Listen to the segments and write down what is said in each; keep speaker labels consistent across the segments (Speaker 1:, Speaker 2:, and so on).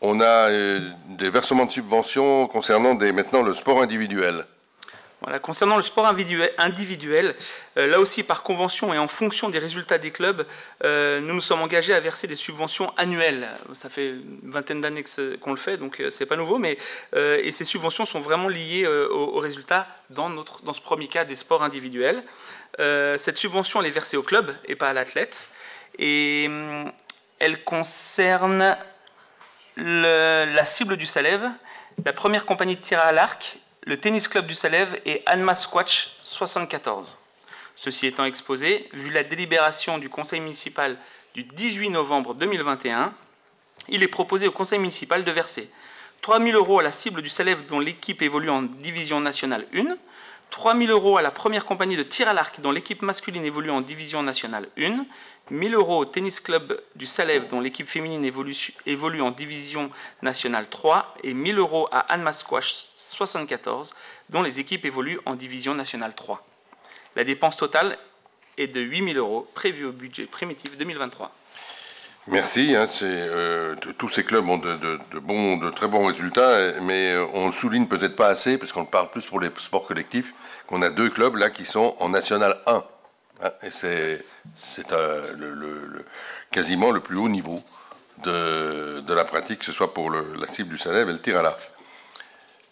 Speaker 1: On a euh, des versements de subventions concernant maintenant le sport individuel.
Speaker 2: Voilà, concernant le sport individuel, euh, là aussi par convention et en fonction des résultats des clubs, euh, nous nous sommes engagés à verser des subventions annuelles. Ça fait une vingtaine d'années qu'on le fait, donc c'est pas nouveau, mais et ces subventions sont vraiment liées aux, résultats dans, notre, dans ce premier cas des sports individuels. cette subvention elle est versée au club et pas à l'athlète, et hum, elle concerne la cible du Salève, la première compagnie de tir à l'arc, le tennis club du Salève et Anma Squatch 74. Ceci étant exposé, vu la délibération du conseil municipal du 18 novembre 2021, il est proposé au conseil municipal de verser 3 000 euros à la cible du Salève dont l'équipe évolue en division nationale 1, 3 000 euros à la première compagnie de tir à l'arc dont l'équipe masculine évolue en division nationale 1, 1000 euros au tennis club du Salève dont l'équipe féminine évolue, en division nationale 3 et 1000 euros à Anma Squash 74 dont les équipes évoluent en division nationale 3. La dépense totale est de 8000 euros prévue au budget primitif 2023.
Speaker 1: Merci. Hein, euh, tous ces clubs ont de, bons, de très bons résultats, mais euh, on ne souligne peut-être pas assez, parce qu'on parle plus pour les sports collectifs, qu'on a deux clubs là qui sont en National 1. Ah, et c'est euh, le, quasiment le plus haut niveau de, la pratique, que ce soit pour la cible du Salève et le tir à l'arc.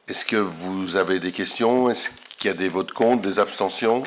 Speaker 1: Est-ce que vous avez des questions? Est-ce qu'il y a des votes contre, des abstentions?